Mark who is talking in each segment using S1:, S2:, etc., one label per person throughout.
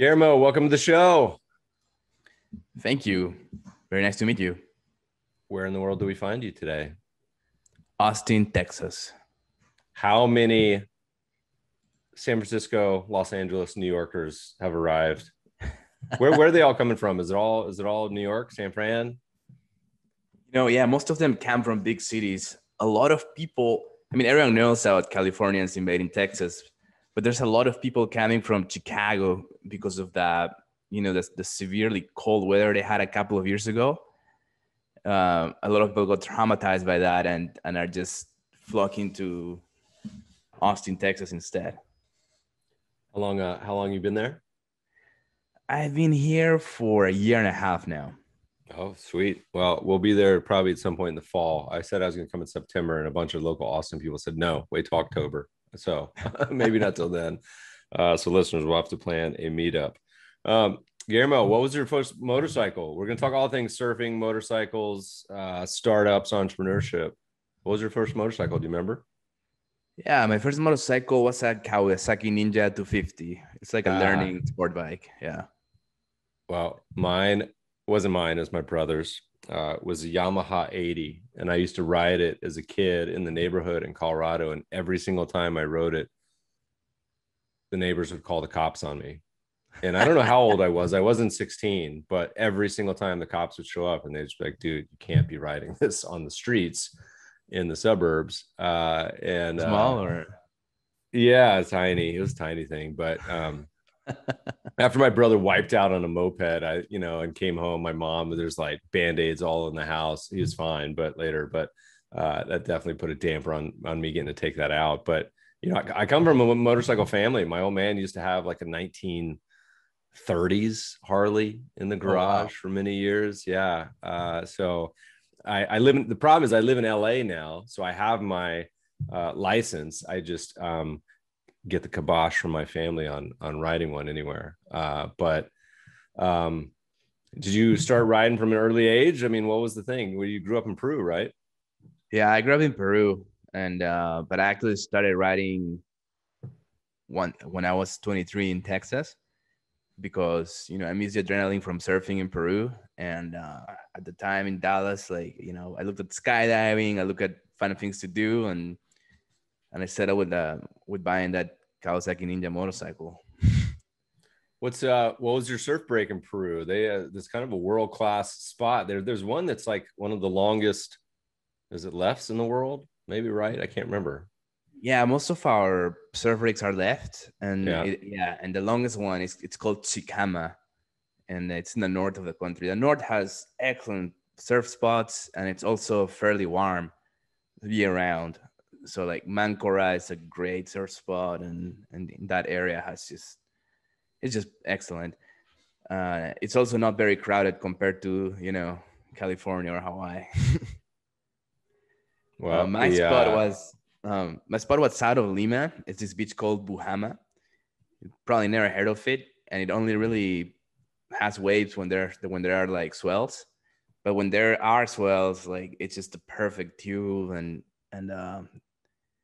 S1: Guillermo, welcome to the show.
S2: Thank you. Very nice to meet you.
S1: Where in the world do we find you today?
S2: Austin, Texas.
S1: How many San Francisco, Los Angeles, New Yorkers have arrived? Where where are they all coming from? Is it all is it all New York, San Fran?
S2: You know, yeah, most of them come from big cities. A lot of people, I mean, everyone knows about Californians invading Texas, but there's a lot of people coming from Chicago because of that, you know, the, the severely cold weather they had a couple of years ago. Um, a lot of people got traumatized by that and and are just flocking to Austin, Texas instead.
S1: How long uh, how long you been there?
S2: I've been here for a year and a half now.
S1: Oh, sweet. Well, we'll be there probably at some point in the fall. I said I was going to come in September, and a bunch of local Austin people said no, wait till October. So maybe not till then. Uh, so listeners will have to plan a meetup. Um, Guillermo, what was your first motorcycle? We're going to talk all things surfing, motorcycles, uh, startups, entrepreneurship. What was your first motorcycle? Do you remember?
S2: Yeah, my first motorcycle was a Kawasaki Ninja 250. It's like a
S1: Ah.
S2: learning sport bike. Yeah.
S1: Well, mine wasn't mine, as my brother's. Uh, was a Yamaha 80, and I used to ride it as a kid in the neighborhood in Colorado. And every single time I rode it, the neighbors would call the cops on me. And I don't know how old I was. I wasn't 16, but every single time the cops would show up and they'd just be like, dude, you can't be riding this on the streets in the suburbs. Uh, and
S2: Small
S1: uh,
S2: or
S1: yeah, tiny. It was a tiny thing, but um, after my brother wiped out on a moped, I you know, and came home, my mom there's like band-aids all in the house. He was fine, but later, but uh, that definitely put a damper on on me getting to take that out. But you know, I, I come from a motorcycle family. My old man used to have like a 1930s Harley in the
S2: wow.
S1: garage for many years. Yeah, uh, so I, I live in the problem is I live in LA now, so I have my uh, license. I just um, get the kibosh from my family on on riding one anywhere. Uh, but um, did you start riding from an early age? I mean, what was the thing? Well, you grew up in Peru, right?
S2: yeah, I grew up in Peru and uh but I actually started riding one when I was 23 in Texas because you know I missed the adrenaline from surfing in Peru and uh at the time in Dallas like you know I looked at skydiving I looked at fun things to do and and I set up with uh with buying that Kawasaki Ninja motorcycle
S1: What's uh what was your surf break in Peru? They uh, this kind of a world class spot. There there's one that's like one of the longest. Is it lefts in the world? Maybe right. I can't remember.
S2: Yeah, most of our surf rigs are left, and
S1: Yeah.
S2: yeah, yeah and the longest one is it's called Chicama, and it's in the north of the country. The north has excellent surf spots, and it's also fairly warm year round. So like Mancora is a great surf spot, and and that area has just it's just excellent. Uh, it's also not very crowded compared to you know California or Hawaii.
S1: Well,
S2: Uh, my
S1: the,
S2: spot was um, my spot was south of Lima. It's this beach called Buhama. You probably never heard of it, and it only really has waves when there when there are like swells. But when there are swells, like it's just the perfect tube and and um,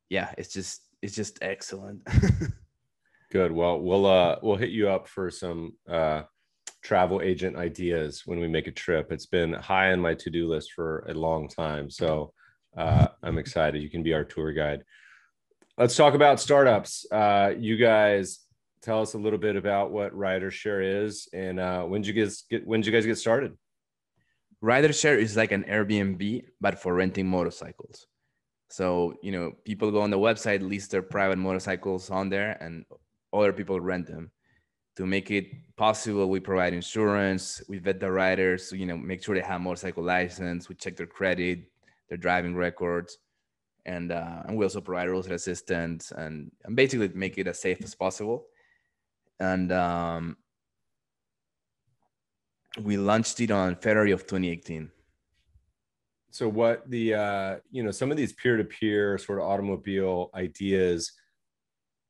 S2: yeah, it's just it's just excellent.
S1: Good. Well, we'll uh we'll hit you up for some uh travel agent ideas when we make a trip. It's been high on my to-do list for a long time. So uh I'm excited. You can be our tour guide. Let's talk about startups. Uh you guys tell us a little bit about what Riders Share is and uh when did you guys get when did you guys get started?
S2: Riders Share is like an Airbnb, but for renting motorcycles. So, you know, people go on the website, list their private motorcycles on there, and other people rent them. To make it possible, we provide insurance, we vet the riders, you know, make sure they have motorcycle license, we check their credit, their driving records, and uh, and we also provide roadside assistance and, and basically make it as safe as possible. And um, we launched it on February of 2018.
S1: So what the uh you know some of these peer-to-peer sort of automobile ideas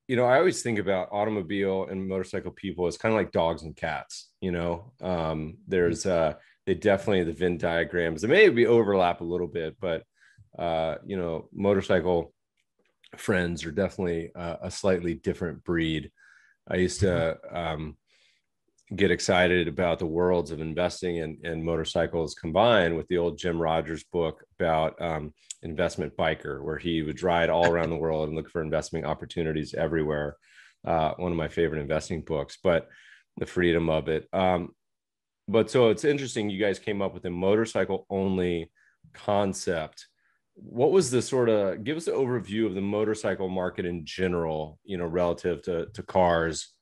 S1: you know, I always think about automobile and motorcycle people as kind of like dogs and cats, you know. Um, there's uh they definitely the Venn diagrams, they maybe overlap a little bit, but uh, you know, motorcycle friends are definitely uh, a slightly different breed. I used to um get excited about the worlds of investing in, in motorcycles combined with the old Jim Rogers book about um, investment biker, where he would ride all around the world and look for investment opportunities everywhere. Uh, one of my favorite investing books, but the freedom of it. Um, but so it's interesting, you guys came up with a motorcycle only concept. What was the sort of give us an overview of the motorcycle market in general, you know, relative to, to cars?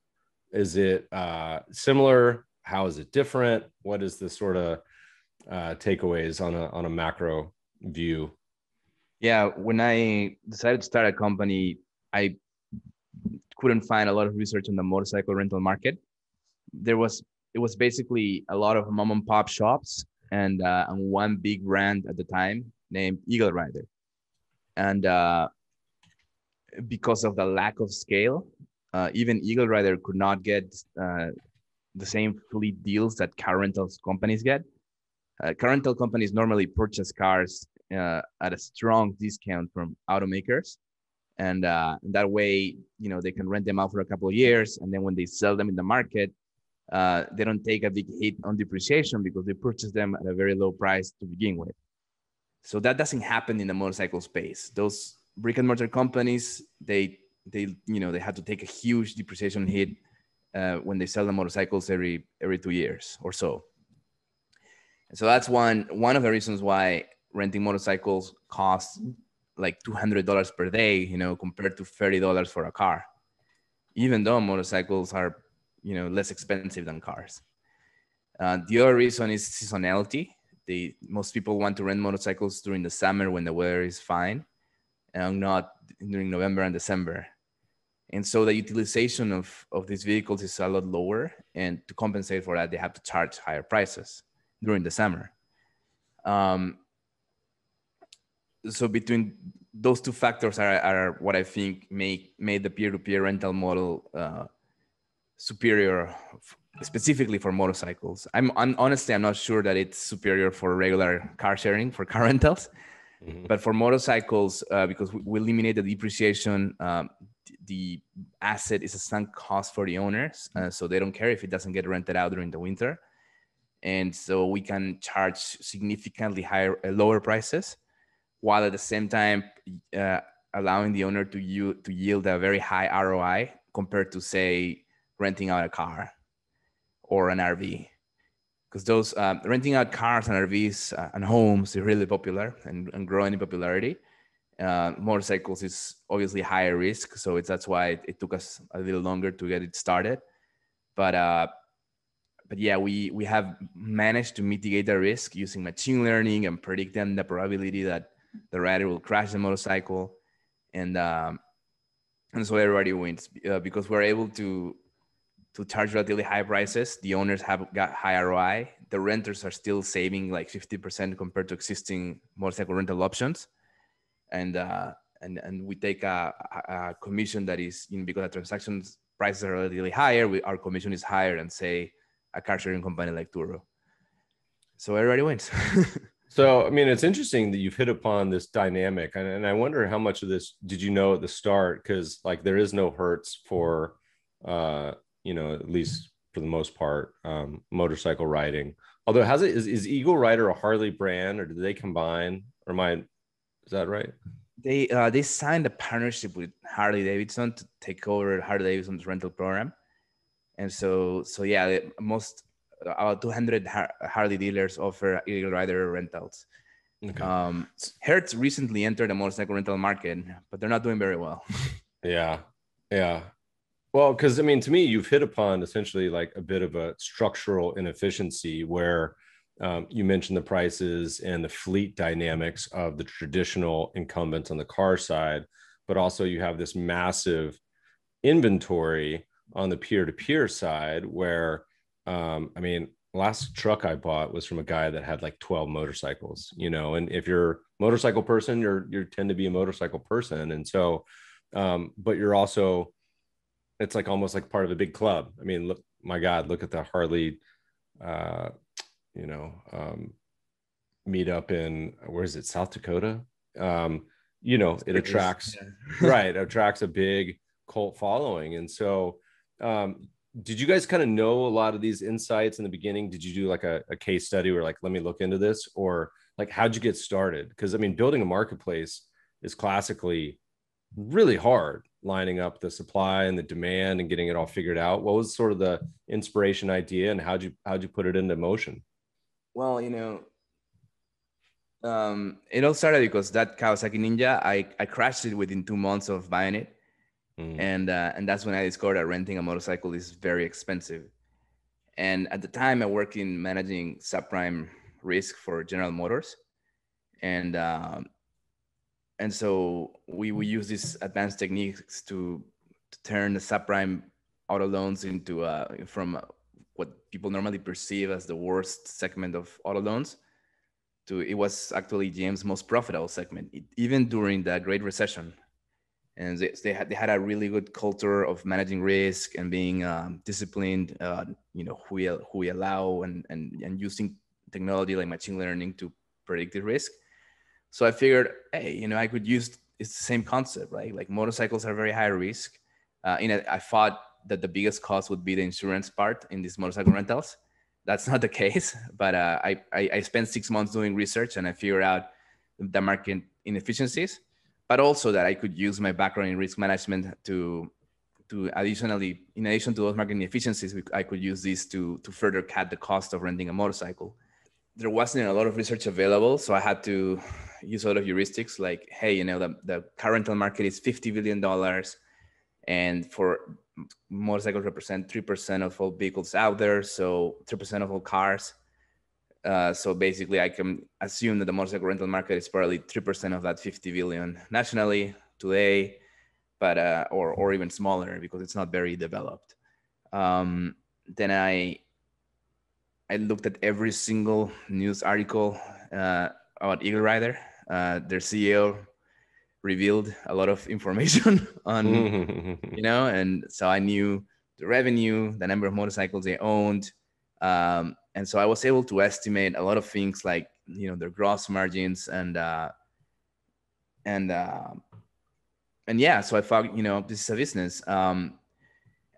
S1: Is it uh, similar? How is it different? What is the sort of uh, takeaways on a on a macro view?
S2: Yeah, when I decided to start a company, I couldn't find a lot of research on the motorcycle rental market. There was it was basically a lot of mom and pop shops and uh, and one big brand at the time named Eagle Rider, and uh, because of the lack of scale, uh, even Eagle Rider could not get uh, the same fleet deals that car rental companies get. Uh, car rental companies normally purchase cars uh, at a strong discount from automakers, and uh, that way, you know, they can rent them out for a couple of years, and then when they sell them in the market, uh, they don't take a big hit on depreciation because they purchase them at a very low price to begin with. So that doesn't happen in the motorcycle space. Those brick and mortar companies, they they you know they had to take a huge depreciation hit uh, when they sell the motorcycles every every two years or so. And so that's one one of the reasons why renting motorcycles costs like two hundred dollars per day, you know, compared to thirty dollars for a car. Even though motorcycles are you know less expensive than cars. Uh, the other reason is seasonality. They most people want to rent motorcycles during the summer when the weather is fine, and not during November and December and so the utilization of, of these vehicles is a lot lower and to compensate for that they have to charge higher prices during the summer. Um, so between those two factors are, are what i think make made the peer-to-peer rental model uh, superior specifically for motorcycles. I'm, I'm honestly i'm not sure that it's superior for regular car sharing for car rentals. Mm-hmm. but for motorcycles uh, because we, we eliminate the depreciation um, the asset is a sunk cost for the owners, uh, so they don't care if it doesn't get rented out during the winter, and so we can charge significantly higher, uh, lower prices, while at the same time uh, allowing the owner to you to yield a very high ROI compared to say renting out a car or an RV. Because those uh, renting out cars and RVs uh, and homes is really popular and, and growing in popularity uh, motorcycles is obviously higher risk, so it's that's why it, it, took us a little longer to get it started. But uh, but yeah, we we have managed to mitigate the risk using machine learning and predicting the probability that the rider will crash the motorcycle, and um, and so everybody wins uh, because we're able to to charge relatively high prices. The owners have got high ROI. The renters are still saving like 50% compared to existing motorcycle rental options and uh, and and we take a, a, commission that is you know because the transactions prices are relatively higher, we, our commission is higher than say a car sharing company like Turo. So everybody wins.
S1: so I mean, it's interesting that you've hit upon this dynamic, and, and I wonder how much of this did you know at the start? Because like there is no Hertz for, uh, you know, at least for the most part, um, motorcycle riding. Although has it is, is Eagle Rider a Harley brand, or do they combine? Or am I is that right?
S2: They uh, they signed a partnership with Harley Davidson to take over Harley Davidson's rental program, and so so yeah, most about 200 Harley dealers offer Eagle Rider rentals. Okay. Um, Hertz recently entered the motorcycle rental market, but they're not doing very well.
S1: yeah, yeah. Well, because I mean, to me, you've hit upon essentially like a bit of a structural inefficiency where um, you mentioned the prices and the fleet dynamics of the traditional incumbents on the car side, but also you have this massive inventory on the peer-to-peer side where um, I mean, last truck I bought was from a guy that had like 12 motorcycles, you know, and if you're a motorcycle person, you're you tend to be a motorcycle person. And so um, but you're also it's like almost like part of a big club. I mean, look, my God, look at the Harley uh, you know, um, meet up in where is it, South Dakota? Um, you know, it attracts yeah. right, it attracts a big cult following, and so um, did you guys kind of know a lot of these insights in the beginning? Did you do like a, a case study where like, let me look into this, or like how'd you get started? Because I mean, building a marketplace is classically really hard lining up the supply and the demand and getting it all figured out what was sort of the inspiration idea and how'd you how'd you put it into motion
S2: well you know um, it all started because that Kawasaki Ninja, I, I crashed it within two months of buying it. Mm. And, uh, and that's when I discovered that renting a motorcycle is very expensive. And at the time, I worked in managing subprime risk for General Motors. And um, and so we we use these advanced techniques to, to turn the subprime auto loans into uh, from what people normally perceive as the worst segment of auto loans to it was actually GM's most profitable segment, it, even during the Great Recession. And they, they, had, they had a really good culture of managing risk and being um, disciplined, uh, you know, who we, who we allow and, and, and using technology like machine learning to predict the risk. So I figured, hey, you know, I could use it's the same concept, right? Like motorcycles are very high risk. Uh, in it, I thought that the biggest cost would be the insurance part in these motorcycle rentals. That's not the case, but uh, I, I, I spent six months doing research and I figured out the market inefficiencies, but also that I could use my background in risk management to to additionally, in addition to those market inefficiencies, I could use this to to further cut the cost of renting a motorcycle. There wasn't a lot of research available, so I had to use a lot of heuristics like, hey, you know, the, the car rental market is $50 billion. And for motorcycles represent 3% of all vehicles out there. So 3% of all cars. Uh, so basically I can assume that the motorcycle rental market is probably 3% of that 50 billion nationally today, but, uh, or, or even smaller because it's not very developed. Um, then I, I looked at every single news article uh, about Eagle Rider uh, their CEO revealed a lot of information on, you know, and so I knew the revenue, the number of motorcycles they owned. Um, and so I was able to estimate a lot of things like, you know, their gross margins and, uh, and, uh, and yeah, so I thought, you know, this is a business. Um,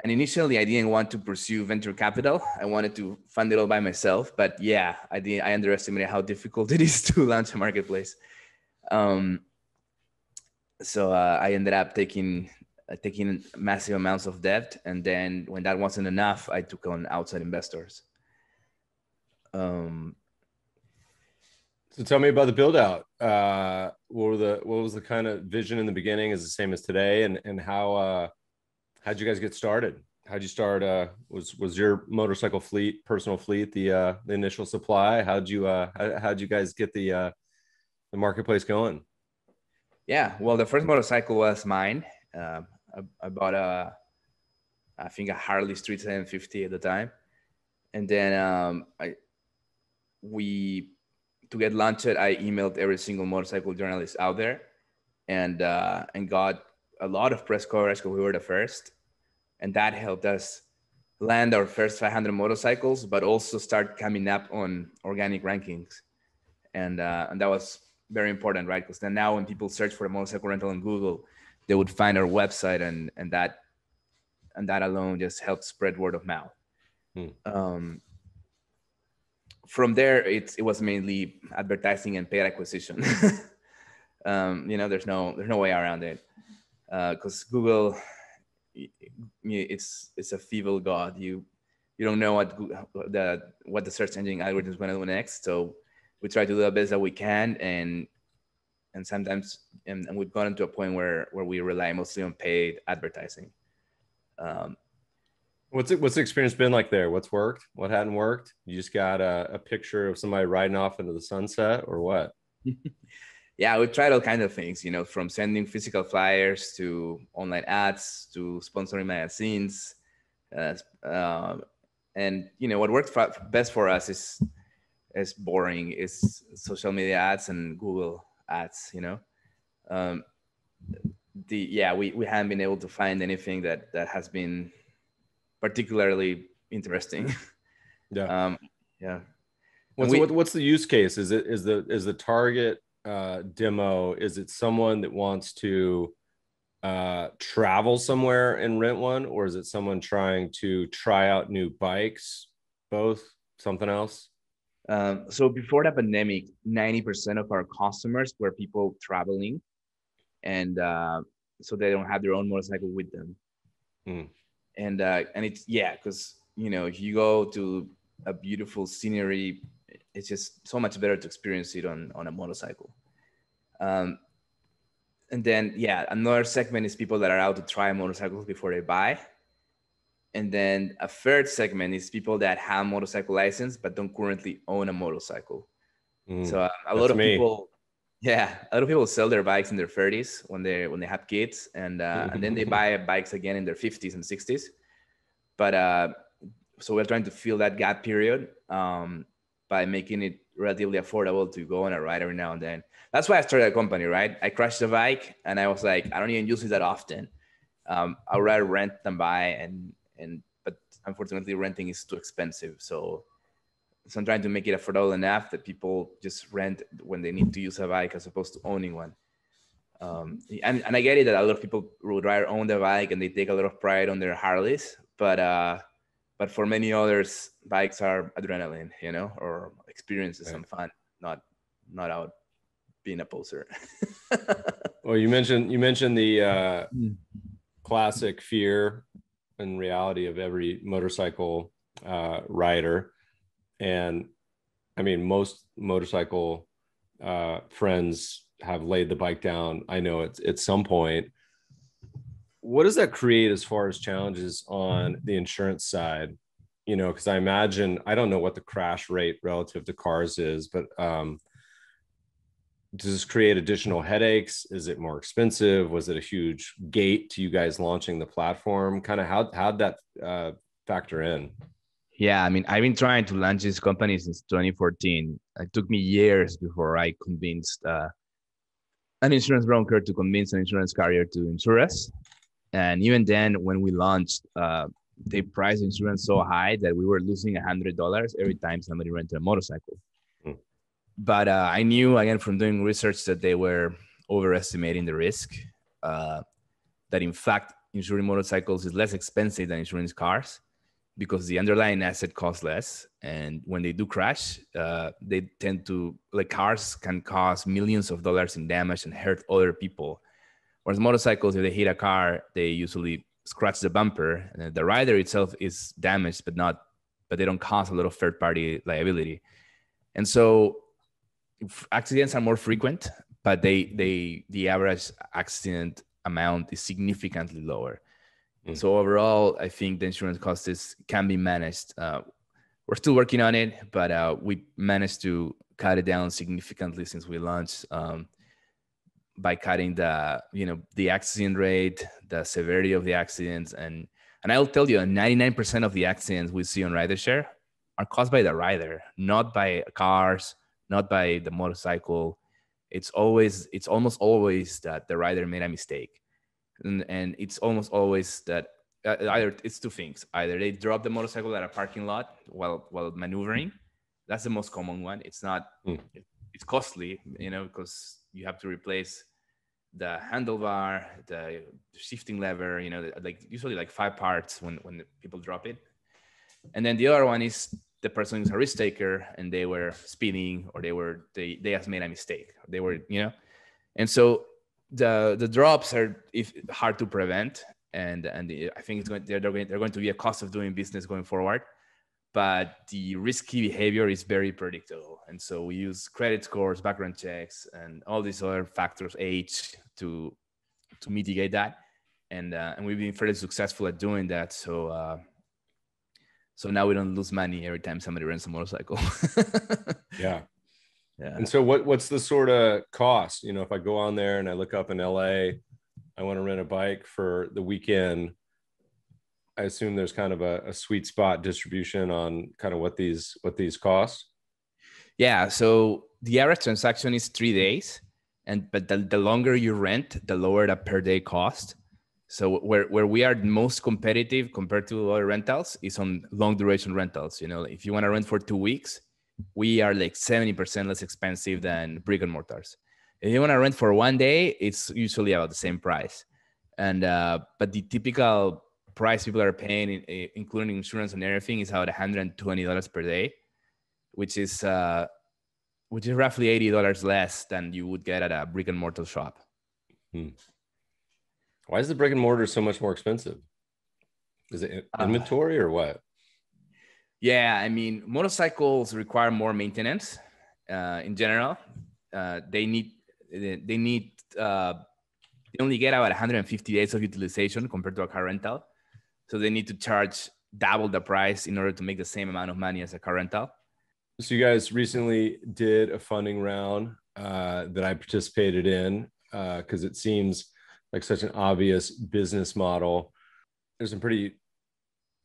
S2: and initially, I didn't want to pursue venture capital. I wanted to fund it all by myself. But yeah, I did. I underestimated how difficult it is to launch a marketplace. Um, so uh, I ended up taking uh, taking massive amounts of debt, and then when that wasn't enough, I took on outside investors. Um,
S1: so tell me about the build out. Uh, what were the what was the kind of vision in the beginning? Is the same as today, and and how uh, how'd you guys get started? How'd you start? Uh, was was your motorcycle fleet, personal fleet, the uh, the initial supply? How'd you uh, how, how'd you guys get the uh, the marketplace going?
S2: Yeah, well, the first motorcycle was mine. Uh, I, I, bought a, I think a Harley Street 750 at the time, and then um, I, we, to get launched, I emailed every single motorcycle journalist out there, and uh, and got a lot of press coverage because we were the first, and that helped us land our first 500 motorcycles, but also start coming up on organic rankings, and uh, and that was very important, right? Because then now when people search for a motorcycle rental on Google, they would find our website, and and that and that alone just helps spread word of mouth. Hmm. Um, from there, it it was mainly advertising and paid acquisition. um, you know, there's no there's no way around it because uh, Google, it's it's a feeble god. You you don't know what the what the search engine algorithm is going to do next. So we try to do the best that we can and and sometimes and, and we've gotten to a point where where we rely mostly on paid advertising. Um,
S1: what's it what's the experience been like there? What's worked? What hadn't worked? You just got a, a picture of somebody riding off into the sunset or what?
S2: Yeah we tried all kinds of things you know from sending physical flyers to online ads to sponsoring magazines uh, uh, and you know what worked for, best for us is is boring is social media ads and Google ads, you know. Um, the yeah, we, we haven't been able to find anything that that has been particularly interesting.
S1: Yeah.
S2: Um, yeah.
S1: What's, we, what, what's the use case? Is it is the is the target uh, demo? Is it someone that wants to uh, travel somewhere and rent one, or is it someone trying to try out new bikes? Both, something else?
S2: Um, so before the pandemic, 90% of our customers were people traveling and uh, so they don't have their own motorcycle with them. Mm. And uh, and it's yeah, because you know if you go to a beautiful scenery, it's just so much better to experience it on on a motorcycle. Um, and then yeah, another segment is people that are out to try motorcycles before they buy. And then a third segment is people that have motorcycle license but don't currently own a motorcycle. Mm, so uh, a lot of me. people, yeah, a lot of people sell their bikes in their 30s when they when they have kids, and uh, and then they buy bikes again in their 50s and 60s. But uh, so we're trying to fill that gap period um, by making it relatively affordable to go on a ride every now and then. That's why I started a company, right? I crashed the bike and I was like, I don't even use it that often. Um, I'd rather rent than buy, and and but unfortunately, renting is too expensive. So, so I'm trying to make it affordable enough that people just rent when they need to use a bike as opposed to owning one. Um, and, and I get it that a lot of people would rather own the bike and they take a lot of pride on their Harleys, but uh, but for many others, bikes are adrenaline, you know, or experiences right. some fun, not not out being a poser.
S1: well, you mentioned you mentioned the uh, hmm. classic fear and reality of every motorcycle uh, rider, and I mean most motorcycle uh, friends have laid the bike down. I know it's at some point. What does that create as far as challenges on the insurance side? You know because i imagine i don't know what the crash rate relative to cars is but um, does this create additional headaches? Is it more expensive? Was it a huge gate to you guys launching the platform? Kind of how how'd that uh, factor in?
S2: Yeah i mean i've been trying to launch this company since 2014 it took me years before i convinced uh, an insurance broker to convince an insurance carrier to insure us. And even then, when we launched, uh, they priced insurance so high that we were losing a hundred dollars every time somebody rented a motorcycle. But uh, I knew again from doing research that they were overestimating the risk. Uh, that in fact, insuring motorcycles is less expensive than insuring cars because the underlying asset costs less. And when they do crash, uh, they tend to like cars can cause millions of dollars in damage and hurt other people Whereas motorcycles, if they hit a car, they usually scratch the bumper. And the rider itself is damaged, but not, but they don't cause a lot of third party liability. And so accidents are more frequent, but they they the average accident amount is significantly lower. Mm. So overall, I think the insurance cost is can be managed. Uh, we're still working on it, but uh, we managed to cut it down significantly since we launched. Um, by cutting the you know the accident rate the severity of the accidents and and i'll tell you 99% of the accidents we see on Riders Share are caused by the rider not by cars not by the motorcycle. It's always it's almost always that the rider made a mistake. And, and it's almost always that uh, either it's two things. Either they drop the motorcycle at a parking lot while while maneuvering. That's the most common one. It's not mm. it's costly you know because you have to replace the handlebar, the shifting lever, you know, like usually like five parts when, when people drop it. And then the other one is the person is a risk taker and they were speeding or they were, they, they have made a mistake. They were, you know, and so the, the drops are if hard to prevent. And, and I think it's going, they're, they're going, they're going to be a cost of doing business going forward but the risky behavior is very predictable. And so we use credit scores, background checks, and all these other factors, age, to to mitigate that. And uh, and we've been fairly successful at doing that. So uh, so now we don't lose money every time somebody rents a motorcycle.
S1: yeah. Yeah. And so what what's the sort of cost? You know, if I go on there and I look up in LA, I want to rent a bike for the weekend I assume there's kind of a, a sweet spot distribution on kind of what these what these cost.
S2: Yeah. So the average transaction is three days, and but the, the longer you rent, the lower the per day cost. So where where we are most competitive compared to other rentals is on long duration rentals. You know, if you want to rent for two weeks, we are like seventy percent less expensive than brick and mortars. If you want to rent for one day, it's usually about the same price. and uh, but the typical price people are paying, including insurance and everything, is about 120 dollars per day, which is uh, which is roughly 80 dollars less than you would get at a brick and mortar shop. Hmm.
S1: Why is the brick and mortar so much more expensive? Is it uh, inventory uh, or what?
S2: Yeah, I mean, motorcycles require more maintenance uh, in general. Uh, they need they need uh, they only get about 150 days of utilization compared to a car rental, so they need to charge double the price in order to make the same amount of money as a car rental.
S1: So you guys recently did a funding round uh, that I participated in because it seems like such an obvious business model. There's some pretty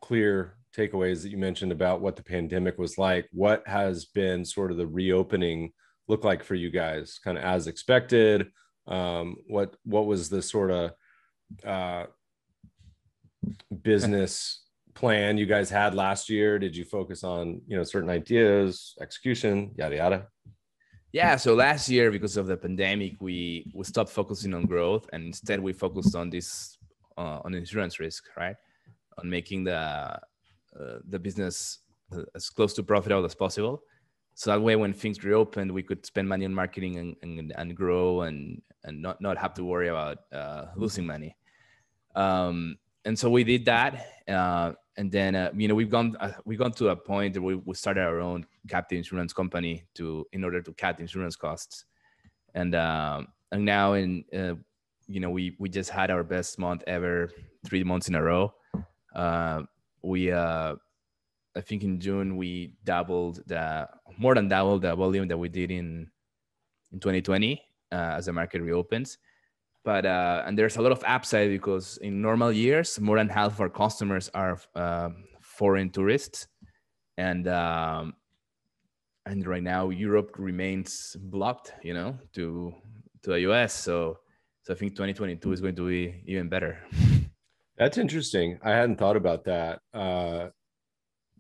S1: clear takeaways that you mentioned about what the pandemic was like. What has been sort of the reopening look like for you guys, kind of as expected? Um, what what was the sort of uh, business plan you guys had last year? Did you focus on you know certain ideas, execution, yada yada?
S2: Yeah, so last year because of the pandemic, we we stopped focusing on growth and instead we focused on this uh, on insurance risk, right? On making the uh, the business uh, as close to profitable as possible. So that way, when things reopened, we could spend money on marketing and, and, and grow and, and not, not have to worry about uh, losing money. Um, and so we did that. Uh, and then, uh, you know, we've gone, uh, we've gone to a point where we, we started our own captive insurance company to, in order to cut insurance costs. And, um, and now in, you know, we, we just had our best month ever, three months in a row we uh, I think in June we doubled the more than doubled the volume that we did in in 2020 uh, as the market reopens. But uh, and there's a lot of upside because in normal years, more than half of our customers are uh, foreign tourists, and um, and right now Europe remains blocked, you know, to to the US. So so I think 2022 is going to be even better.
S1: That's interesting. I hadn't thought about that. Uh,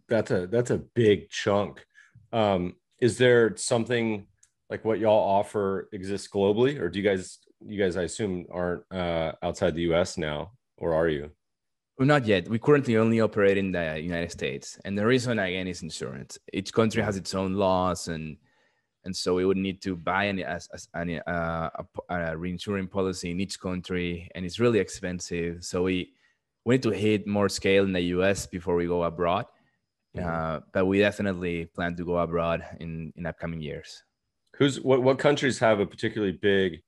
S1: that's a that's a big chunk. Um, is there something like what y'all offer exists globally, or do you guys you guys I assume aren't uh, outside the U.S. now, or are you?
S2: Well, not yet. We currently only operate in the United States, and the reason again is insurance. Each country has its own laws, and and so we would need to buy an, as, as an, uh, a, a reinsuring policy in each country, and it's really expensive. So we we need to hit more scale in the US before we go abroad. Mm-hmm. Uh, but we definitely plan to go abroad in in upcoming years.
S1: Who's what? What countries have a particularly big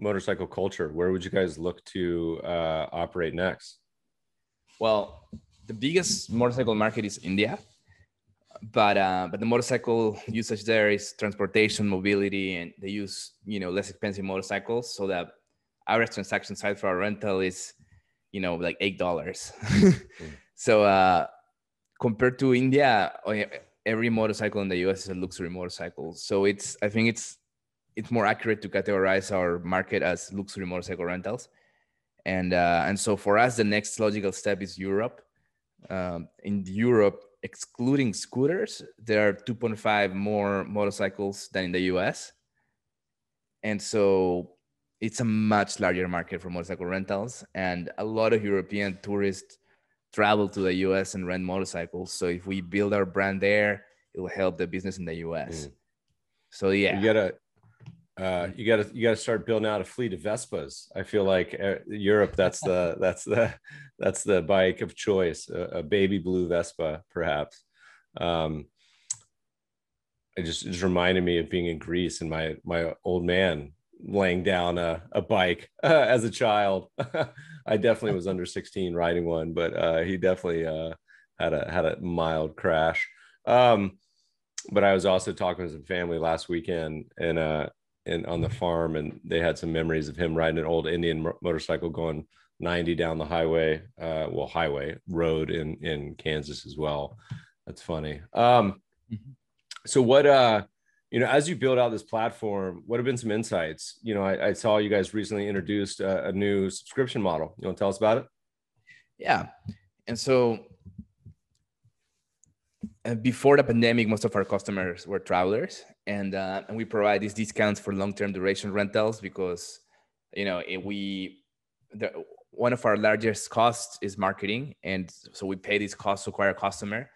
S1: motorcycle culture? Where would you guys look to uh, operate next?
S2: Well, the biggest motorcycle market is India, but uh, but the motorcycle usage there is transportation, mobility, and they use you know less expensive motorcycles, so that average transaction size for a rental is you know like eight dollars mm. so uh compared to india every motorcycle in the us is a luxury motorcycle so it's i think it's it's more accurate to categorize our market as luxury motorcycle rentals. And uh, and so for us the next logical step is europe. Um, in europe excluding scooters there are 2.5 more motorcycles than in the us and so it's a much larger market for motorcycle rentals. And a lot of european tourists travel to the us and rent motorcycles. So if we build our brand there it will help the business in the us mm. so yeah.
S1: You gotta uh, you gotta you gotta start building out a fleet of vespas i feel like uh, europe that's the that's the that's the bike of choice a, a baby blue vespa perhaps um, it just, it just reminded me of being in greece and my my old man laying down a, a bike uh, as a child. I definitely was under 16 riding one, but uh, he definitely uh, had a had a mild crash. Um, but I was also talking with some family last weekend and uh and on the farm, and they had some memories of him riding an old Indian motorcycle going 90 down the highway, uh, well highway road in in Kansas as well. That's funny. Um, mm-hmm. so what uh you know, as you build out this platform, what have been some insights? You know, I, I saw you guys recently introduced a, a, new subscription model. You want to tell us about it?
S2: Yeah. And so uh, before the pandemic, most of our customers were travelers, and uh, and we provide these discounts for long-term duration rentals because, you know, we the, one of our largest costs is marketing, and so we pay these costs to acquire a customer.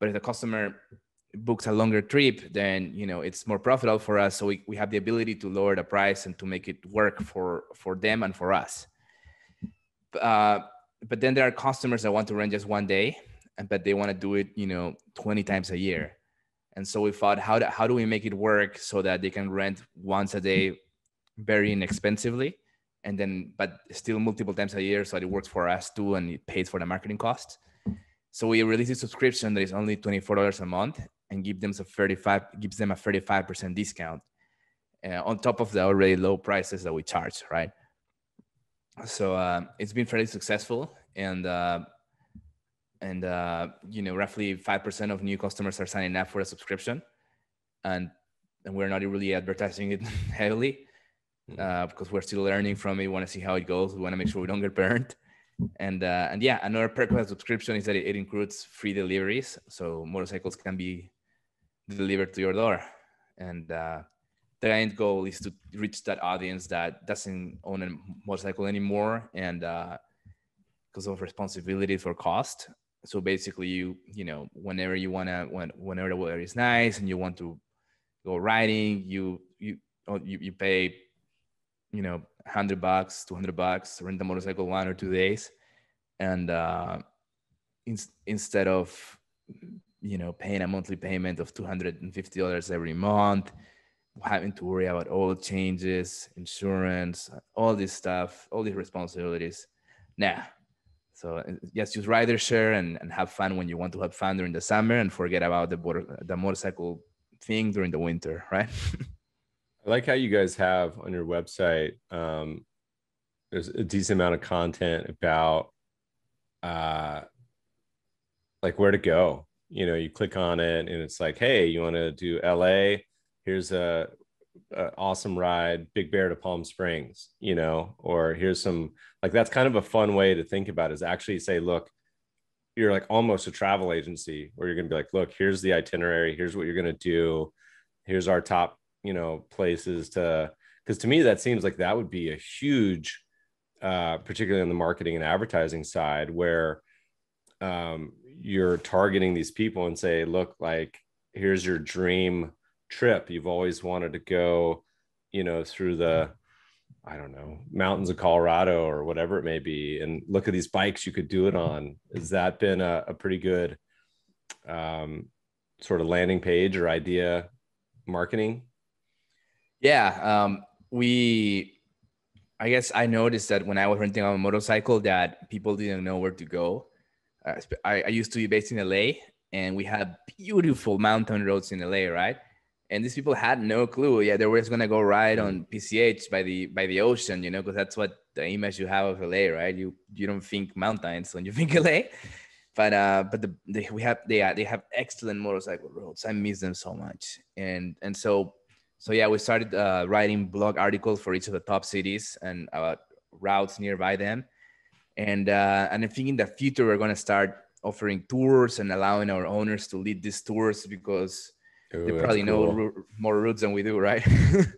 S2: But if the customer books a longer trip, then you know it's more profitable for us. So we, we have the ability to lower the price and to make it work for for them and for us. Uh, but then there are customers that want to rent just one day, but they want to do it, you know, 20 times a year. And so we thought, how do, how do we make it work so that they can rent once a day very inexpensively and then but still multiple times a year so it works for us too and it pays for the marketing costs so we release a subscription that is only $24 a month and give them a 35 gives them a 35% discount uh, on top of the already low prices that we charge right so uh, it's been fairly successful and uh, and uh, you know roughly 5% of new customers are signing up for a subscription. And and we're not really advertising it heavily mm-hmm. uh, because we're still learning from it. We want to see how it goes. We want to make sure we don't get burned. And uh, and yeah another perk of subscription is that it, it includes free deliveries. So motorcycles can be delivered to your door. And uh, the end goal is to reach that audience that doesn't own a motorcycle anymore and uh, because of responsibility for cost so basically you you know whenever you want to when, whenever the weather is nice and you want to go riding you you oh, you, you pay you know 100 bucks 200 bucks rent a motorcycle one or two days and uh in, instead of you know paying a monthly payment of $250 every month having to worry about all changes, insurance, all this stuff, all these responsibilities. Nah. So just use Riders Share and, and have fun when you want to have fun during the summer and forget about the the motorcycle thing during the winter, right?
S1: I like how you guys have on your website. Um, there's a decent amount of content about uh, like where to go. You know, you click on it and it's like, hey, you want to do LA? here's a, a, awesome ride big bear to palm springs you know or here's some like that's kind of a fun way to think about it, is actually say look you're like almost a travel agency where you're going to be like look here's the itinerary here's what you're going to do here's our top you know places to because to me that seems like that would be a huge uh, particularly on the marketing and advertising side where um, you're targeting these people and say look like here's your dream trip. You've always wanted to go you know through the i don't know mountains of colorado or whatever it may be and look at these bikes you could do it on. Has that been a, a pretty good um, sort of landing page or idea marketing?
S2: Yeah um, we i guess i noticed that when i was renting a motorcycle that people didn't know where to go. Uh, I, I used to be based in la and we had beautiful mountain roads in la right and these people had no clue. Yeah, they were just gonna go ride on PCH by the by the ocean, you know, because that's what the image you have of LA, right? You you don't think mountains when you think LA, but uh, but the they, we have they they have excellent motorcycle roads. I miss them so much, and and so so yeah, we started uh, writing blog articles for each of the top cities and about routes nearby them, and uh, and I think in the future we're gonna start offering tours and allowing our owners to lead these tours because Ooh, they probably cool. know more routes than we do, right?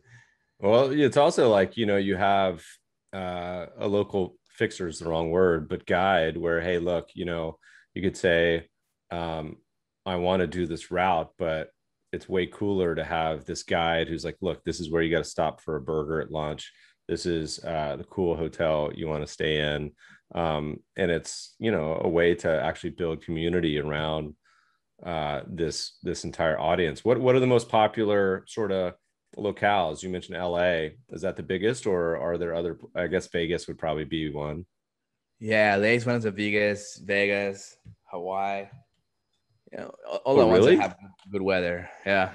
S1: well, it's also like you know you have uh, a local fixer is the wrong word, but guide where hey, look, you know, you could say, um, I want to do this route, but it's way cooler to have this guide who's like, look, this is where you got to stop for a burger at lunch. This is uh, the cool hotel you want to stay in. Um, and it's, you know, a way to actually build community around uh, this this entire audience. What what are the most popular sort of locales? You mentioned LA. Is that the biggest, or are there other? I guess Vegas would probably be one.
S2: Yeah, LA is one of the biggest. Vegas, Hawaii. You know, all oh, the ones really? that have good weather. Yeah.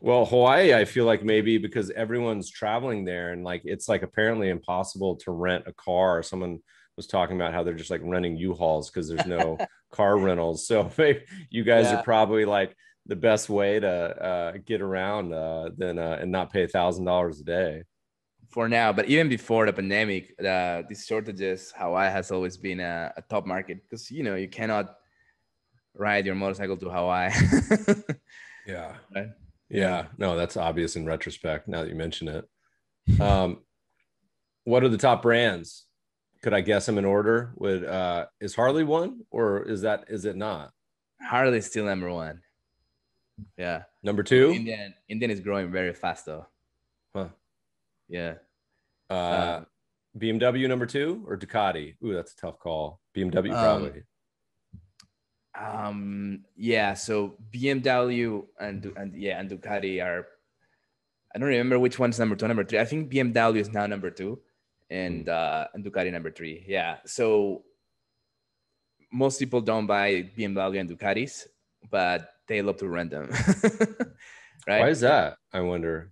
S1: Well, Hawaii, I feel like maybe because everyone's traveling there and like it's like apparently impossible to rent a car. Someone was talking about how they're just like renting U-Hauls because there's no car rentals. So you guys yeah. are probably like the best way to uh, get around uh, than uh, and not pay a thousand dollars a day.
S2: For now, but even before the pandemic, uh, these shortages, Hawaii has always been a, a top market because you know you cannot ride your motorcycle to Hawaii.
S1: yeah. Right? Yeah. No, that's obvious in retrospect. Now that you mention it, um, what are the top brands could I guess them in order? Would uh is Harley one or is that is it not?
S2: Harley's still number one. Yeah.
S1: Number two?
S2: Indian Indian is growing very fast though.
S1: Huh.
S2: Yeah.
S1: Uh,
S2: Uh,
S1: BMW number two or Ducati? Ooh, that's a tough call. BMW
S2: Um,
S1: probably.
S2: Um. Yeah. So BMW and and yeah and Ducati are. I don't remember which one's number two, number three. I think BMW is now number two, and uh, and Ducati number three. Yeah. So most people don't buy BMW and Ducatis, but they love to rent them. right?
S1: Why is that? I wonder.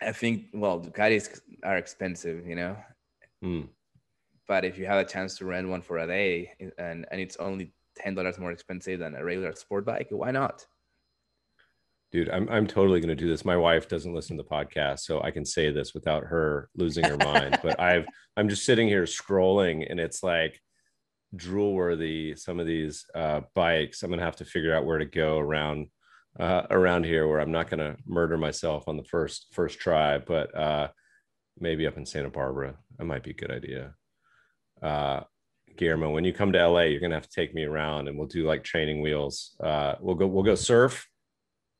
S2: I think well, Ducatis are expensive, you know.
S1: Hmm.
S2: But if you have a chance to rent one for a day and and it's only ten dollars more expensive than a regular sport bike, why not?
S1: Dude, I'm I'm totally gonna do this. My wife doesn't listen to the podcast, so I can say this without her losing her mind. But I've I'm just sitting here scrolling, and it's like drool worthy. Some of these uh, bikes, I'm gonna have to figure out where to go around uh, around here, where I'm not gonna murder myself on the first first try. But uh, maybe up in Santa Barbara, that might be a good idea. Uh, Guillermo, when you come to LA, you're gonna have to take me around, and we'll do like training wheels. Uh, we'll go we'll go surf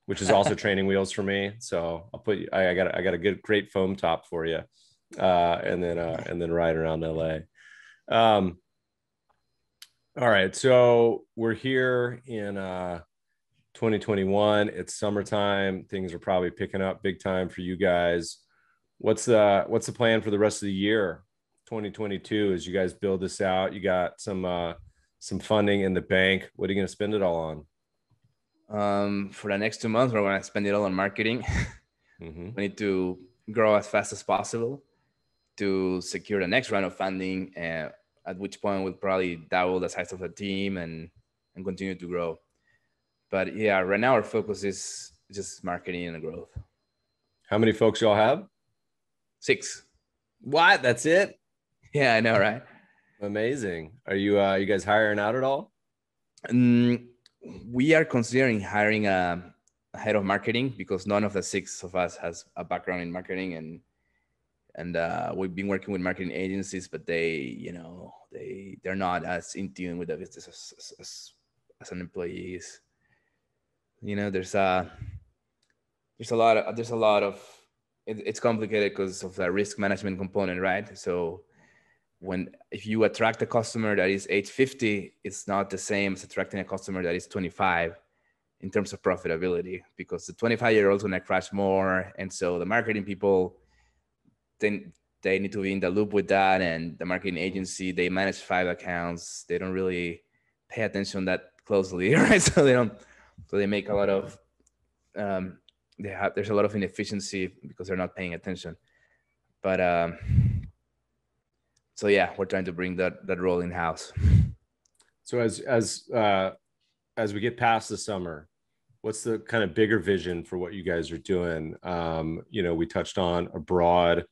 S1: which is also training wheels for me. So I'll put you, I, I got I got a good great foam top for you, uh, and then uh, and then ride around LA. Um, all right, so we're here in uh, 2021. It's summertime. Things are probably picking up big time for you guys. What's the what's the plan for the rest of the year, 2022? As you guys build this out, you got some uh, some funding in the bank. What are you going to spend it all on?
S2: Um, for the next two months, we're gonna spend it all on marketing.
S1: Mhm.
S2: we need to grow as fast as possible to secure the next round of funding, uh, at which point we'll probably double the size of the team and and continue to grow. But yeah, right now our focus is just marketing and growth.
S1: How many folks y'all have?
S2: Six.
S1: What? That's it?
S2: Yeah, I know, right?
S1: Amazing. Are you uh you guys hiring out at all?
S2: Mm, we are considering hiring a, head of marketing because none of the six of us has a background in marketing and and uh, we've been working with marketing agencies but they you know they they're not as in tune with the business as, as, as, an employees you know there's a there's a lot of there's a lot of it, it's complicated because of the risk management component right? So when if you attract a customer that is 850 it's not the same as attracting a customer that is 25 in terms of profitability because the 25 year olds gonna crash more and so the marketing people then they need to be in the loop with that and the marketing agency they manage five accounts they don't really pay attention that closely right? So they don't so they make a lot of um they have there's a lot of inefficiency because they're not paying attention. But um so yeah we're trying to bring that that role in house
S1: So as as uh as we get past the summer, what's the kind of bigger vision for what you guys are doing? Um, you know, we touched on abroad.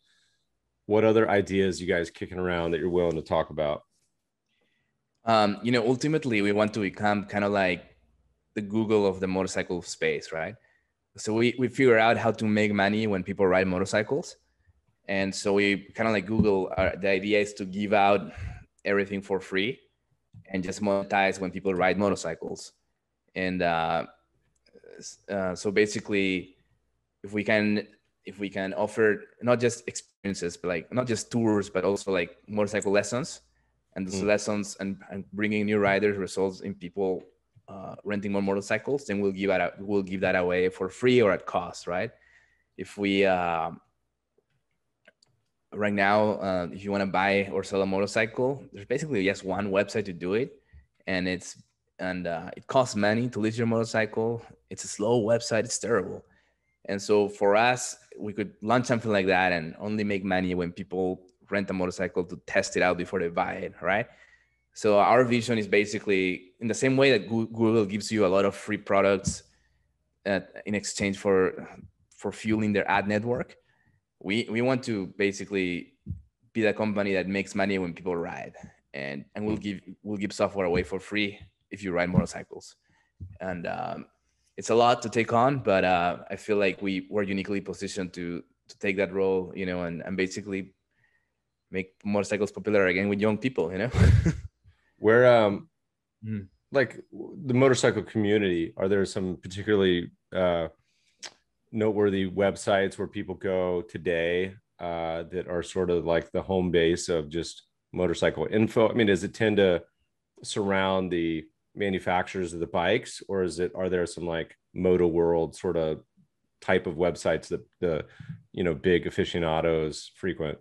S1: What other ideas you guys kicking around that you're willing to talk about?
S2: um you know ultimately we want to become kind of like the google of the motorcycle space right so we we figure out how to make money when people ride motorcycles and so we kind of like google uh, the idea is to give out everything for free and just monetize when people ride motorcycles and uh, uh, so basically if we can if we can offer not just experiences but like not just tours but also like motorcycle lessons and those
S1: Mm.
S2: lessons and, and bringing new riders results in people uh, renting more motorcycles then we'll give that out, we'll give that away for free or at cost right if we um right now uh, if you want to buy or sell a motorcycle there's basically just one website to do it and it's and uh, it costs money to list your motorcycle. It's a slow website it's terrible. And so for us we could launch something like that and only make money when people rent a motorcycle to test it out before they buy it right? So our vision is basically in the same way that google gives you a lot of free products uh, in exchange for for fueling their ad network we we want to basically be the company that makes money when people ride and and we'll give we'll give software away for free if you ride motorcycles and um, it's a lot to take on but uh, i feel like we were uniquely positioned to to take that role you know and, and basically make motorcycles popular again with young people. You know,
S1: where um,
S2: Mm.
S1: like the motorcycle community, are there some particularly uh, noteworthy websites where people go today uh, that are sort of like the home base of just motorcycle info? I mean, does it tend to surround the manufacturers of the bikes, or is it are there some like Moto World sort of type of websites that the you know big aficionados frequent?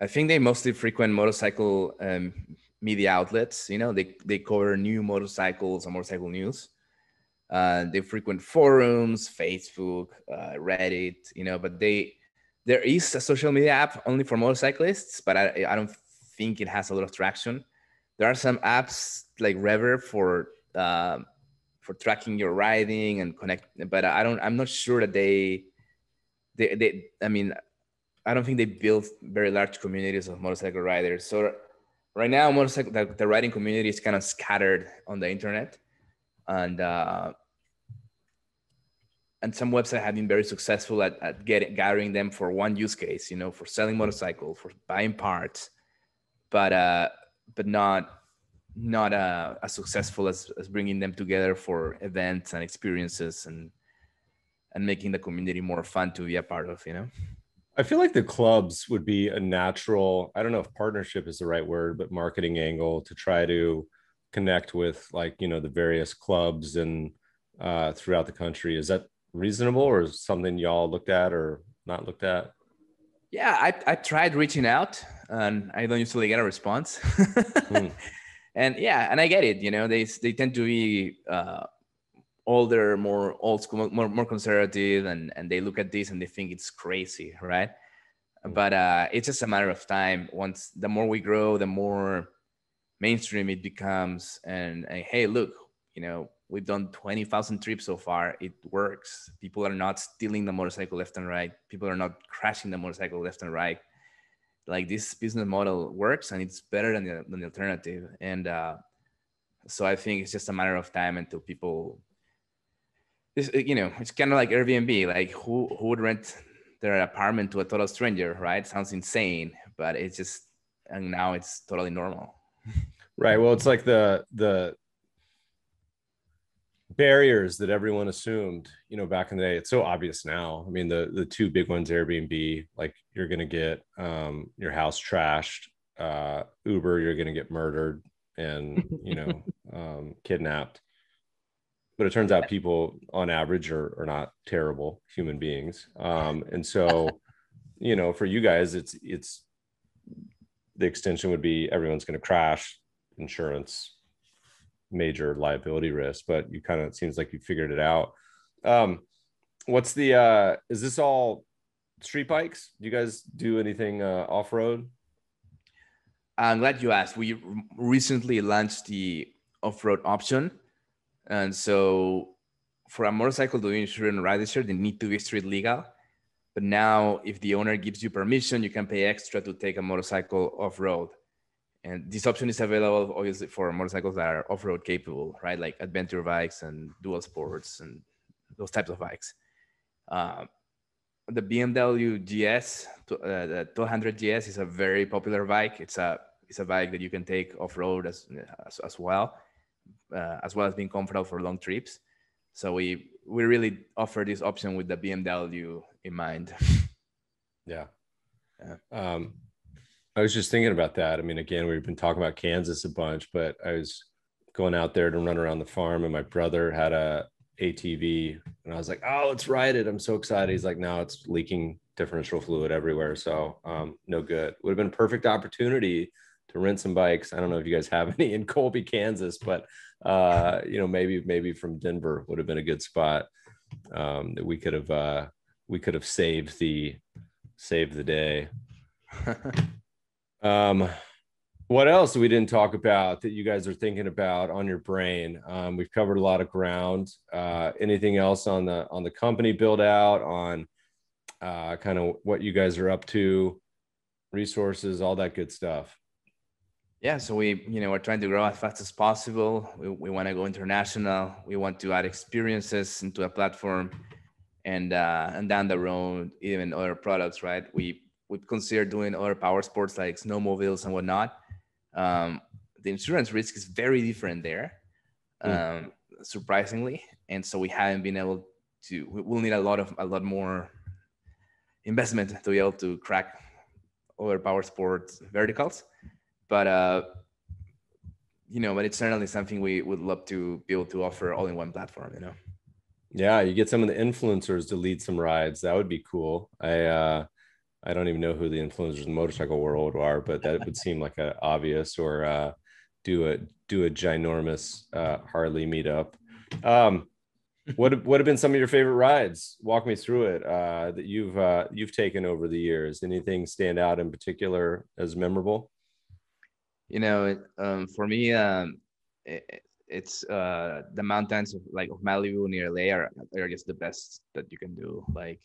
S2: I think they mostly frequent motorcycle um, media outlets. You know, they they cover new motorcycles and motorcycle news. Uh, they frequent forums, Facebook, uh, Reddit. You know, but they there is a social media app only for motorcyclists, but I I don't think it has a lot of traction. There are some apps like Rever for uh, for tracking your riding and connect, but I don't. I'm not sure that they they they. I mean, I don't think they built very large communities of motorcycle riders. So right now, motorcycle the, the riding community is kind of scattered on the internet, and uh, and some websites have been very successful at, at getting gathering them for one use case. You know, for selling motorcycles, for buying parts, but uh, but not not uh, as successful as, as bringing them together for events and experiences and and making the community more fun to be a part of. You know.
S1: I feel like the clubs would be a natural, I don't know if partnership is the right word, but marketing angle to try to connect with like, you know, the various clubs and uh, throughout the country. Is that reasonable or is something y'all looked at or not looked at?
S2: Yeah, I, I tried reaching out and I don't usually get a response. hmm. And yeah, and I get it, you know, they, they tend to be uh, older, more old school, more, more conservative, and, and they look at this and they think it's crazy, right? Mm. But uh, it's just a matter of time. Once the more we grow, the more mainstream it becomes. And, and hey, look, you know, we've done 20,000 trips so far. It works. People are not stealing the motorcycle left and right. People are not crashing the motorcycle left and right. Like this business model works and it's better than the, than the alternative. And uh, so I think it's just a matter of time until people this you know it's kind of like airbnb like who who would rent their apartment to a total stranger right sounds insane but it's just and now it's totally normal
S1: right. Well it's like the the barriers that everyone assumed you know back in the day it's so obvious now. I mean the the two big ones airbnb like you're gonna get um your house trashed uh uber you're gonna get murdered and you know um kidnapped. But it turns out people on average are, are not terrible human beings. Um, and so you know for you guys it's it's the extension would be everyone's going to crash insurance major liability risk but you kind of it seems like you figured it out. Um, what's the uh is this all street bikes? Do you guys do anything uh, off-road?
S2: I'm glad you asked. We recently launched the off-road option and so for a motorcycle to be insured and Riders Share, they need to be street legal. But now if the owner gives you permission, you can pay extra to take a motorcycle off-road. And this option is available obviously for motorcycles that are off-road capable, right? Like adventure bikes and dual sports and those types of bikes. Uh, the BMW GS, uh, the 1200 GS is a very popular bike. It's a it's a bike that you can take off-road as, as, as well uh, as well as being comfortable for long trips. So we we really offer this option with the BMW in mind.
S1: Yeah. yeah. Um, I was just thinking about that. I mean, again, we've been talking about Kansas a bunch, but I was going out there to run around the farm, and my brother had a ATV, and I was like, "Oh, let's ride it!" I'm so excited. He's like, "No, it's leaking differential fluid everywhere, so um, no good." Would have been a perfect opportunity to rent some bikes. I don't know if you guys have any in Colby, Kansas, but uh, you know, maybe maybe from Denver would have been a good spot um, that we could have uh, we could have saved the saved the day. um, what else we didn't talk about that you guys are thinking about on your brain? Um, we've covered a lot of ground. Uh, anything else on the on the company build out on uh, kind of what you guys are up to, resources, all that good stuff
S2: yeah so we you know we're trying to grow as fast as possible we, we want to go international we want to add experiences into a platform and uh, and down the road even other products right we would consider doing other power sports like snowmobiles and whatnot, um, the insurance risk is very different there, hmm. um, mm. surprisingly. And so we haven't been able to. We'll need a lot of a lot more investment to be able to crack other power sports verticals. But uh, you know, but it's certainly something we would love to be able to offer all in one platform. You know.
S1: Yeah, you get some of the influencers to lead some rides. That would be cool. I uh I don't even know who the influencers in the motorcycle world are, but that would seem like a obvious or uh do a do a ginormous uh Harley meetup. Um what what have been some of your favorite rides? Walk me through it uh that you've uh you've taken over the years. Anything stand out in particular as memorable?
S2: You know, um for me um it's uh the mountains of like of Malibu near LA are, are I guess the best that you can do. Like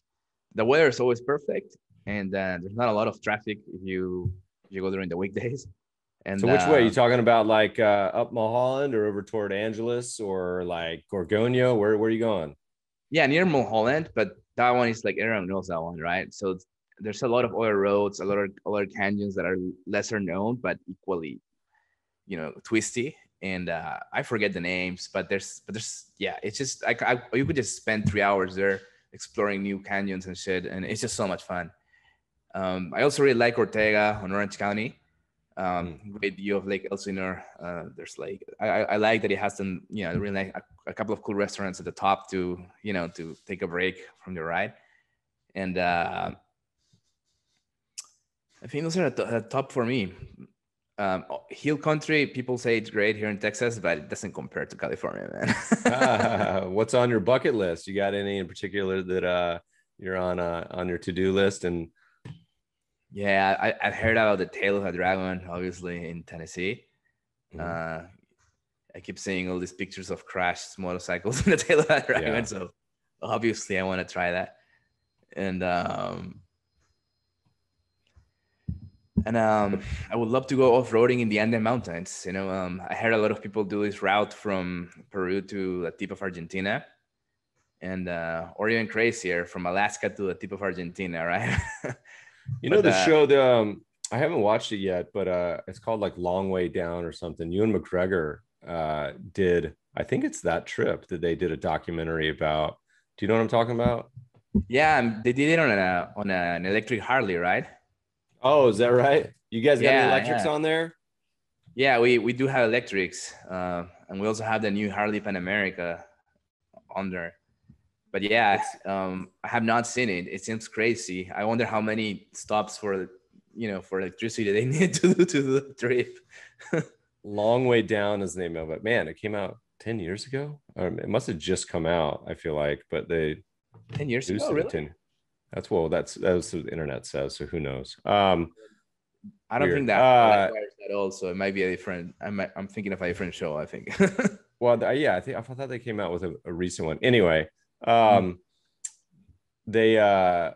S2: the weather is always perfect, and then there's not a lot of traffic if you if you go during the weekdays.
S1: And so, which uh, way are you talking about? Like uh, up Mulholland or over toward Angeles or like Gorgonio? Where where are you going?
S2: Yeah, near Mulholland, but that one is like everyone knows that one, right? So there's a lot of other roads, a lot of other canyons that are lesser known but equally, you know, twisty and uh, I forget the names, but there's but there's yeah, it's just like I, you could just spend three hours there exploring new canyons and shit, and it's just so much fun. Um, I also really like Ortega on Orange County. Um, mm. great view of Lake Elsinore. Uh, there's like I, I like that it has some you know really like a, a, couple of cool restaurants at the top to you know to take a break from the ride, and uh, I think those are the top for me um, hill country people say it's great here in texas but it doesn't compare to california man.
S1: Uh, what's on your bucket list? You got any in particular that uh, you're on uh, on your to-do list? And
S2: yeah I, have heard about the tail of a dragon obviously in tennessee. Mm-hmm. uh, i keep seeing all these pictures of crashed motorcycles in the tail of a dragon yeah. so obviously i want to try that. And um and um, I would love to go off roading in the Andean Mountains. You know, um, I heard a lot of people do this route from Peru to the tip of Argentina, and uh, or even crazier from Alaska to the tip of Argentina, right?
S1: you know the uh, show. The um, I haven't watched it yet, but uh, it's called like Long Way Down or something. Ewan McGregor uh, did. I think it's that trip that they did a documentary about. Do you know what I'm talking about?
S2: Yeah, um, they did it on a on an electric Harley, right?
S1: Oh, is that right? You guys got yeah, electrics yeah. on there?
S2: Yeah, we, we do have electrics. Uh, and we also have the new Harley Pan America on there. But yeah, um, I have not seen it. It seems crazy. I wonder how many stops for you know for electricity they need to do to the trip.
S1: Long way down is the name of it. Man, it came out 10 years ago. Um, it must have just come out, I feel like, but they
S2: 10 years ago. Really?
S1: 10, that's well, that's that's what the internet says. So who knows? Um,
S2: I don't weird. think that uh, at all. So it might be a different. I'm I'm thinking of a different show. I think.
S1: well, yeah, I think I thought they came out with a, a recent one. Anyway, um, mm-hmm. they uh,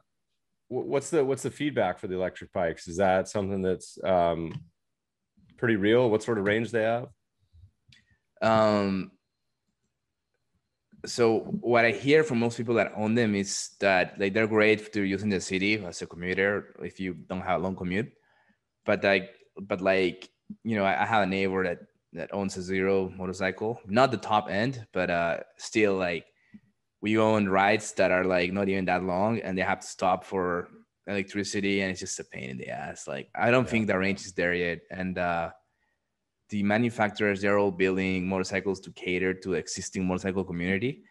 S1: what's the what's the feedback for the electric bikes? Is that something that's um, pretty real? What sort of range they have?
S2: Um, so what I hear from most people that own them is that like they're great to use in the city as a commuter if you don't have a long commute. But like, but like, you know, I, I have a neighbor that that owns a zero motorcycle, not the top end, but uh, still like we own rides that are like not even that long, and they have to stop for electricity, and it's just a pain in the ass. Like I don't yeah. think the range is there yet, and uh, the manufacturers they're all building motorcycles to cater to existing motorcycle community.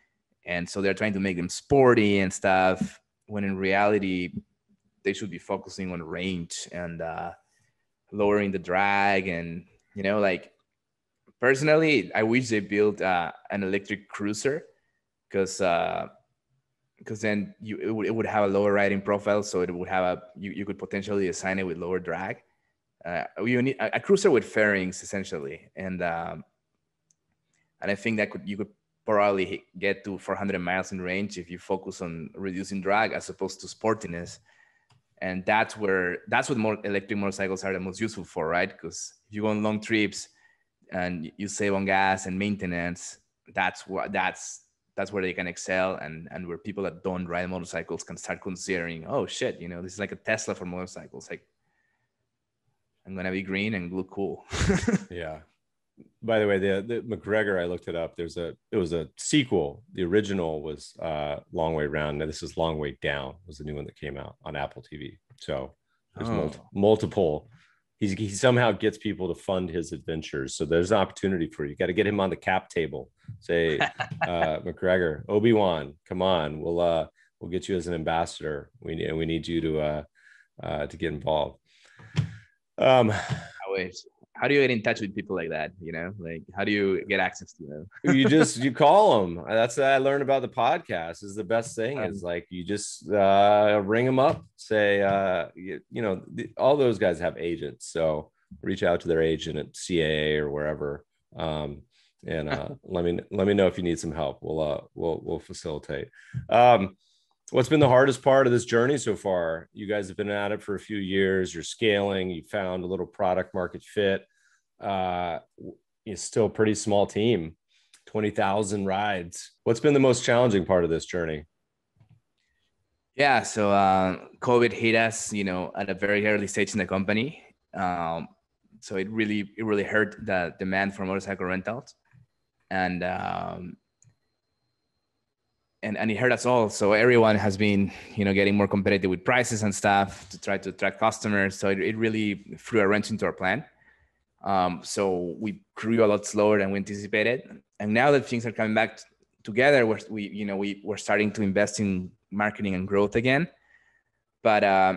S2: And so they're trying to make them sporty and stuff when in reality they should be focusing on range and uh, lowering the drag and you know like personally i wish they built uh, an electric cruiser because because uh, then you it would, it would have a lower riding profile so it would have a you, you could potentially assign it with lower drag uh, you need a, a, cruiser with fairings essentially, and um, and I think that could you could probably get to 400 miles in range if you focus on reducing drag as opposed to sportiness. And that's where that's what more electric motorcycles are the most useful for, right? Because if you go on long trips and you save on gas and maintenance, that's what that's that's where they can excel and and where people that don't ride motorcycles can start considering oh shit you know this is like a tesla for motorcycles like i'm gonna be green and look cool
S1: yeah by the way the, the McGregor i looked it up there's a it was a sequel the original was uh long way round now this is long way down was the new one that came out on apple tv so there's oh. multiple he's, he somehow gets people to fund his adventures. So there's an opportunity for you. you got to get him on the cap table. Say, uh, McGregor, Obi Wan, come on, we'll uh, we'll get you as an ambassador. We need we need you to uh, uh, to get involved.
S2: Um, how do you get in touch with people like that you know? Like how do you get access to them?
S1: You just you call them that's what i learned about the podcast is the best thing um, is like you just uh ring them up say uh you, you know the, all those guys have agents so reach out to their agent at caa or wherever um and uh let me let me know if you need some help. We'll uh we'll we'll facilitate. Um what's been the hardest part of this journey so far? You guys have been at it for a few years. You're scaling. You found a little product market fit. Uh it's still a pretty small team. 20,000 rides. What's been the most challenging part of this journey?
S2: Yeah so uh, covid hit us you know at a very early stage in the company. Um, so it really it really hurt the demand for motorcycle rentals. And um, and, and it hurt us all. So everyone has been, you know, getting more competitive with prices and stuff to try to attract customers. So it, it really threw a wrench into our plan. Um, so we grew a lot slower than we anticipated. And now that things are coming back together, we're, we, you know, we we're starting to invest in marketing and growth again. But uh,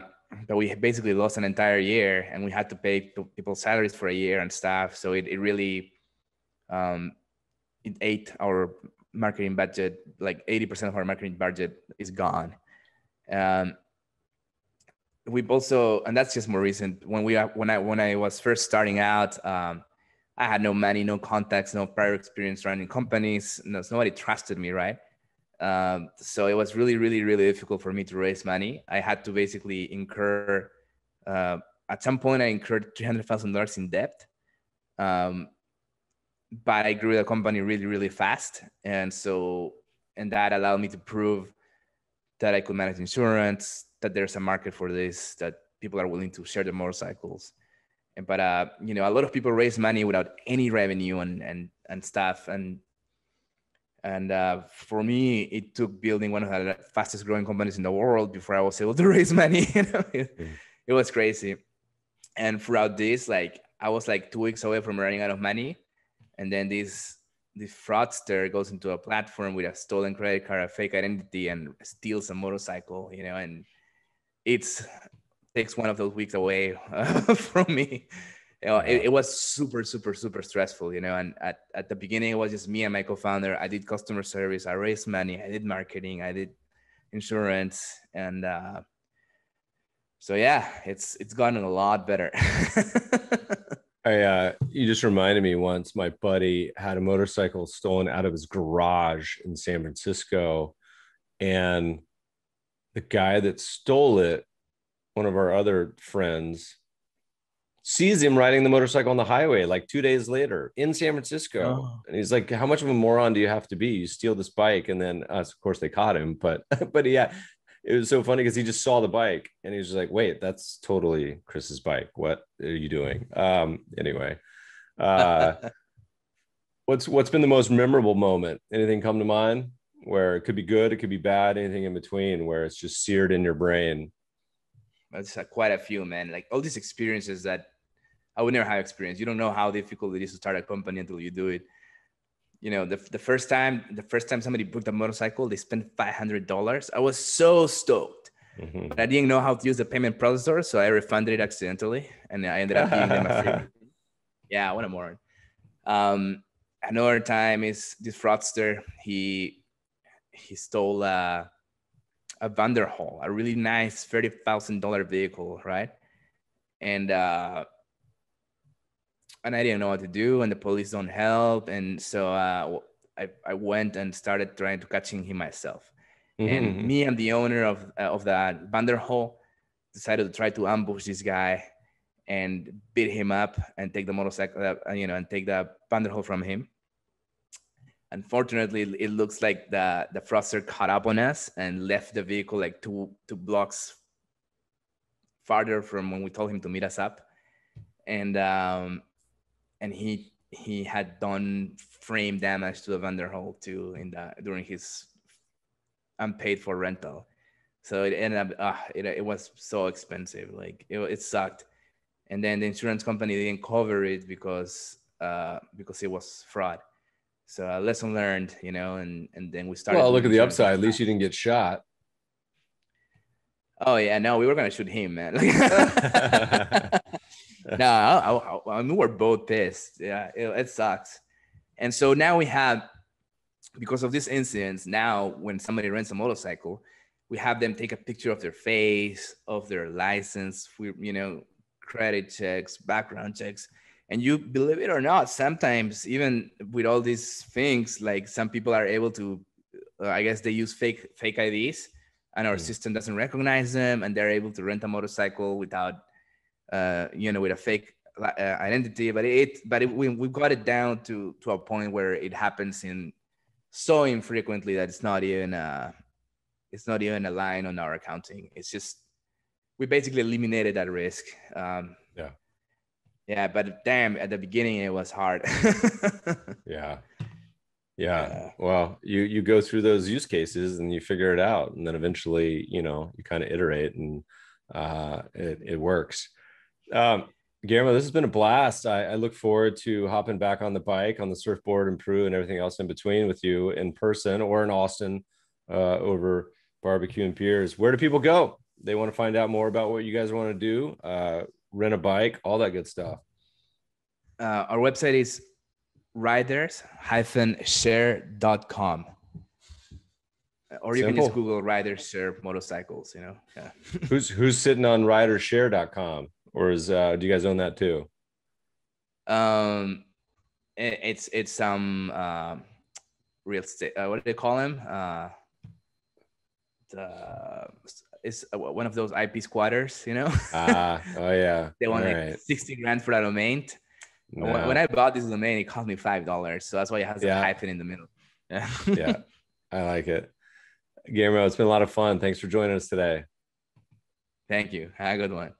S2: but we basically lost an entire year, and we had to pay people salaries for a year and stuff. So it, it really um, it ate our marketing budget, like 80% of our marketing budget is gone. Um, we've also, and that's just more recent. When we when I when I was first starting out, um, I had no money, no contacts, no prior experience running companies. No, nobody trusted me, right? Um, so it was really, really, really difficult for me to raise money. I had to basically incur. Uh, at some point, I incurred three hundred thousand dollars in debt. Um, but I grew the company really, really fast. And so, and that allowed me to prove that I could manage insurance, that there's a market for this, that people are willing to share the motorcycles. And, but, uh, you know, a lot of people raise money without any revenue and, and, and stuff. And, and uh, for me, it took building one of the fastest growing companies in the world before I was able to raise money. you know, it, mm. it was crazy. And throughout this, like, I was like two weeks away from running out of money and then this this fraudster goes into a platform with a stolen credit card, a fake identity, and steals a motorcycle, you know, and it's takes one of those weeks away uh, from me. You know, it, it, was super, super, super stressful, you know. And at, at the beginning, it was just me and my co-founder. I did customer service, I raised money, I did marketing, I did insurance, and uh, so yeah, it's it's gotten a lot better.
S1: I uh, you just reminded me once my buddy had a motorcycle stolen out of his garage in San Francisco, and the guy that stole it, one of our other friends, sees him riding the motorcycle on the highway like two days later in San Francisco, oh. and he's like, "How much of a moron do you have to be? You steal this bike?" And then, uh, of course, they caught him, but but yeah, it was so funny because he just saw the bike and he was like, wait, that's totally Chris's bike. What are you doing? Um, anyway. Uh what's what's been the most memorable moment? Anything come to mind where it could be good, it could be bad, anything in between where it's just seared in your brain?
S2: That's uh, quite a few, man. Like all these experiences that I would never have experienced. You don't know how difficult it is to start a company until you do it you know the, the first time the first time somebody booked a motorcycle they spent $500 i was so stoked. Mm-hmm. but i didn't know how to use the payment processor so i refunded it accidentally and i ended up giving them a free yeah what a moron. Um, another time is this fraudster. He he stole a, a Vanderhall, a really nice $30,000 vehicle, right? And uh, and I didn't know what to do, and the police don't help, and so uh, I I went and started trying to catching him myself. Mm-hmm. And mm-hmm. me and the owner of uh, of that Vanderhall decided to try to ambush this guy and beat him up and take the motorcycle, uh, you know, and take the Vanderhall from him. unfortunately, it looks like the the fraudster caught up on us and left the vehicle like two two blocks farther from when we told him to meet us up, and um, and he he had done frame damage to the Vanderhall too in the during his unpaid for rental. So it ended up, uh, it, it was so expensive. Like it, it sucked. And then the insurance company didn't cover it because, uh, because it was fraud. So uh, lesson learned, you know, and, and then we started.
S1: Well, look at the upside. At least you didn't get shot.
S2: Oh yeah, no, we were gonna shoot him, man. no, I, I, I mean, we're both pissed. Yeah, it, it sucks. And so now we have, because of this incident, now when somebody rents a motorcycle, we have them take a picture of their face, of their license, we, you know, credit checks, background checks. And you believe it or not, sometimes even with all these things, like some people are able to, uh, I guess they use fake fake IDs, and our mm. system doesn't recognize them, and they're able to rent a motorcycle without, uh, you know, with a fake uh, identity. But it, but it, we we got it down to to a point where it happens in so infrequently that it's not even a, it's not even a line on our accounting. It's just we basically eliminated that risk. Um,
S1: yeah.
S2: Yeah, but damn, at the beginning it was hard.
S1: yeah. Yeah. Well, you you go through those use cases and you figure it out, and then eventually, you know, you kind of iterate and uh, it it works. Um, Guillermo, this has been a blast. I, I, look forward to hopping back on the bike, on the surfboard, in Peru, and everything else in between with you in person or in Austin uh, over barbecue and beers. Where do people go? They want to find out more about what you guys want to do, uh, rent a bike, all that good stuff.
S2: Uh, our website is riders-share.com. Or you Simple. can just Google riders share motorcycles, you know. Yeah.
S1: who's who's sitting on ridershare.com? Or is uh do you guys own that too?
S2: Um it, it's it's some um real estate uh, what do they call them? Uh uh, is one of those IP squatters, you know?
S1: Ah, oh yeah.
S2: they want like right. 60 grand for that domain. No. When, I bought this domain, it cost me five dollars. So that's why it has yeah. a hyphen in the middle.
S1: Yeah. yeah. I like it. Guillermo, it's been a lot of fun. Thanks for joining us today.
S2: Thank you. Have a good one.